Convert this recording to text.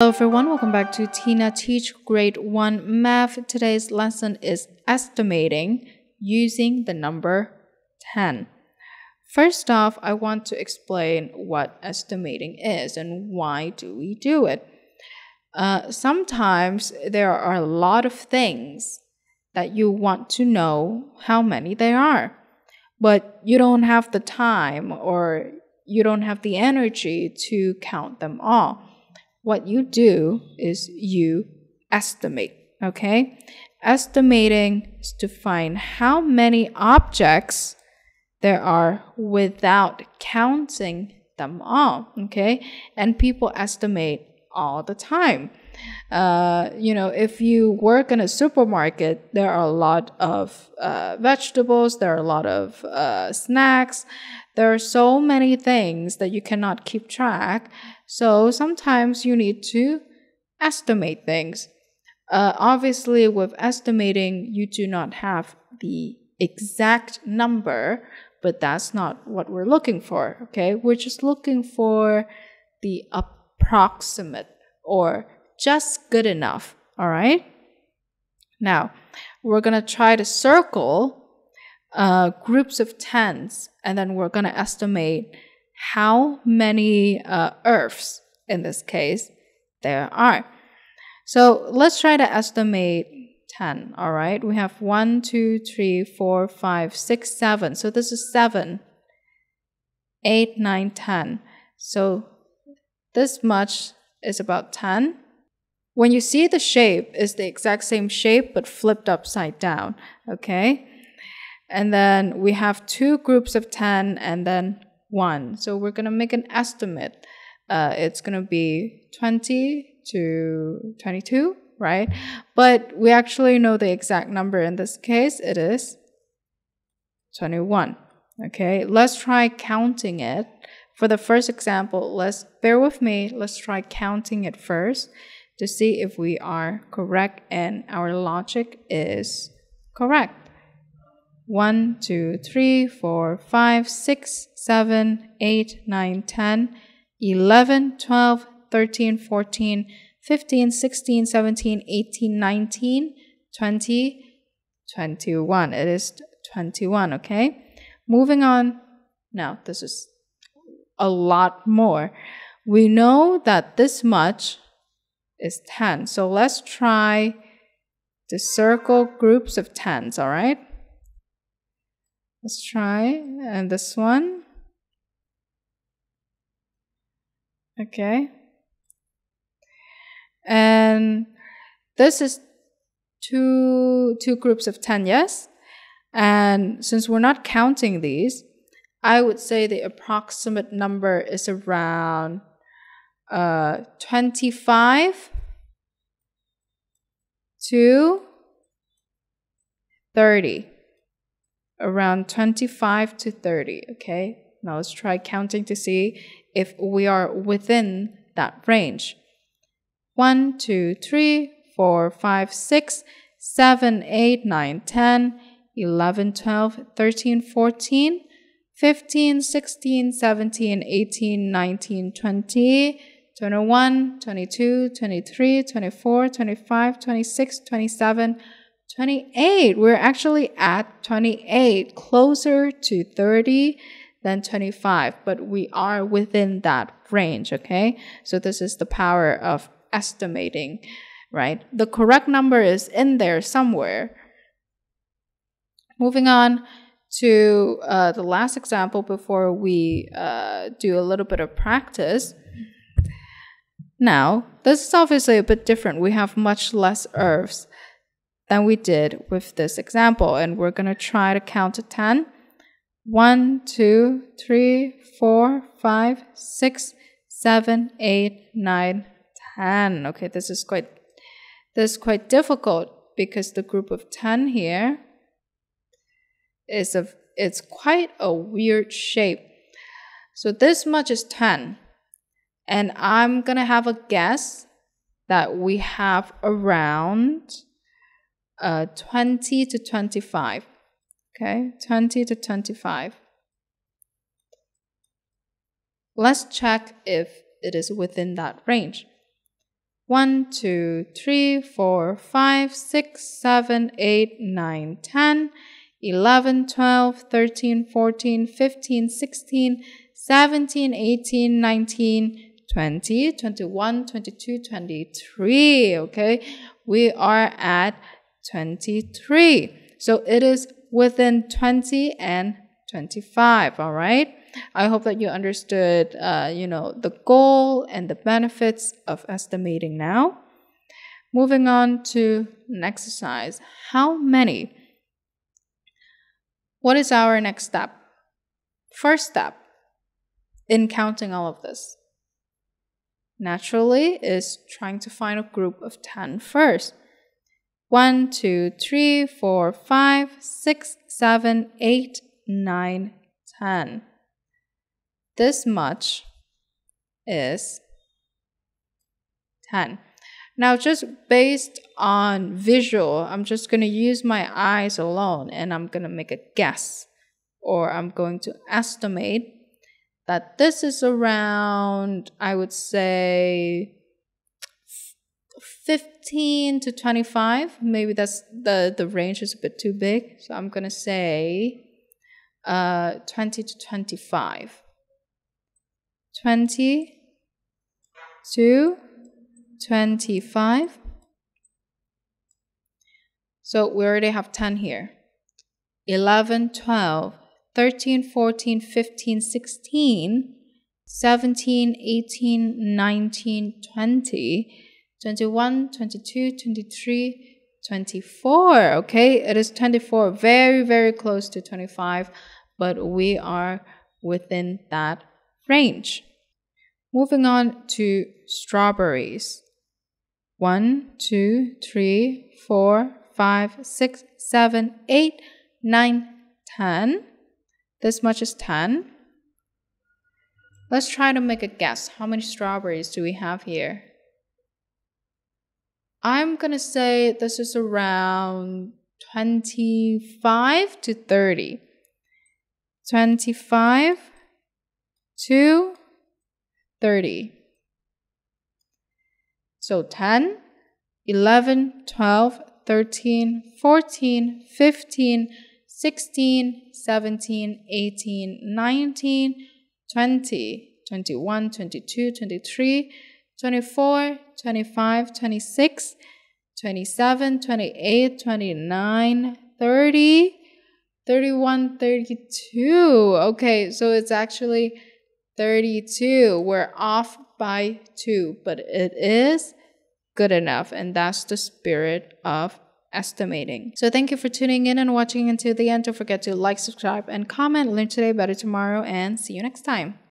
Hello everyone, welcome back to Tina Teach Grade 1 Math. Today's lesson is estimating using the number 10. First off, I want to explain what estimating is and why do we do it. Uh, sometimes there are a lot of things that you want to know how many there are, but you don't have the time or you don't have the energy to count them all. What you do is you estimate, okay? Estimating is to find how many objects there are without counting them all, okay? And people estimate all the time. Uh, you know, if you work in a supermarket, there are a lot of uh, vegetables, there are a lot of uh, snacks, there are so many things that you cannot keep track. So sometimes you need to estimate things. Uh, obviously, with estimating, you do not have the exact number, but that's not what we're looking for, okay? We're just looking for the approximate or just good enough, all right? Now, we're going to try to circle uh, groups of tens, and then we're going to estimate how many uh, earths, in this case, there are. So let's try to estimate 10, all right? We have 1, 2, 3, 4, 5, 6, 7. So this is 7, 8, 9, 10. So this much is about 10. When you see the shape, it's the exact same shape but flipped upside down, okay? And then we have two groups of 10 and then one. So we're going to make an estimate. Uh, it's going to be 20 to 22, right? But we actually know the exact number in this case. It is 21. Okay, let's try counting it. For the first example, let's bear with me. Let's try counting it first to see if we are correct and our logic is correct. 1, 2, 3, 4, 5, 6, 7, 8, 9, 10, 11, 12, 13, 14, 15, 16, 17, 18, 19, 20, 21. It is 21, okay? Moving on. Now, this is a lot more. We know that this much is 10. So let's try to circle groups of 10s, all right? Let's try and this one. Okay. And this is two two groups of 10, yes? And since we're not counting these, I would say the approximate number is around uh, 25 to 30. Around 25 to 30, okay? Now let's try counting to see if we are within that range. 1, 2, 3, 4, 5, 6, 7, 8, 9, 10, 11, 12, 13, 14, 15, 16, 17, 18, 19, 20, 21, 22, 23, 24, 25, 26, 27, 28. We're actually at 28, closer to 30 than 25, but we are within that range, okay? So this is the power of estimating, right? The correct number is in there somewhere. Moving on to uh, the last example before we uh, do a little bit of practice. Now, this is obviously a bit different. We have much less earths than we did with this example, and we're going to try to count to 10. 1, 2, 3, 4, 5, 6, 7, 8, 9, 10. Okay, this is quite this is quite difficult because the group of 10 here is a it's quite a weird shape. So this much is 10. And I'm going to have a guess that we have around uh, 20 to 25. Okay, 20 to 25. Let's check if it is within that range. 1, 2, 3, 4, 5, 6, 7, 8, 9, 10, 11, 12, 13, 14, 15, 16, 17, 18, 19, 20, 21, 22, 23. Okay, we are at 23. So it is within 20 and 25. All right. I hope that you understood, uh, you know, the goal and the benefits of estimating now. Moving on to an exercise. How many? What is our next step? First step in counting all of this naturally is trying to find a group of 10 first. 1, 2, 3, 4, 5, 6, 7, 8, 9, 10. This much is 10. Now, just based on visual, I'm just going to use my eyes alone and I'm going to make a guess or I'm going to estimate that this is around, I would say, 15 to 25. Maybe that's the, the range is a bit too big. So I'm going to say uh, 20 to 25. 20 to 25. So we already have 10 here. 11, 12, 13, 14, 15, 16, 17, 18, 19, 20, 21, 22, 23, 24. Okay, it is 24, very, very close to 25, but we are within that range. Moving on to strawberries. One, two, three, four, five, six, seven, eight, nine, ten. This much is ten. Let's try to make a guess. How many strawberries do we have here? I'm gonna say this is around 25 to 30. 25 to 30. So 10, 11, 12, 13, 14, 15, 16, 17, 18, 19, 20, 21, 22, 23, 24, 25, 26, 27, 28, 29, 30, 31, 32. Okay, so it's actually 32. We're off by two, but it is good enough, and that's the spirit of estimating. So thank you for tuning in and watching until the end. Don't forget to like, subscribe, and comment. Learn today, better tomorrow, and see you next time.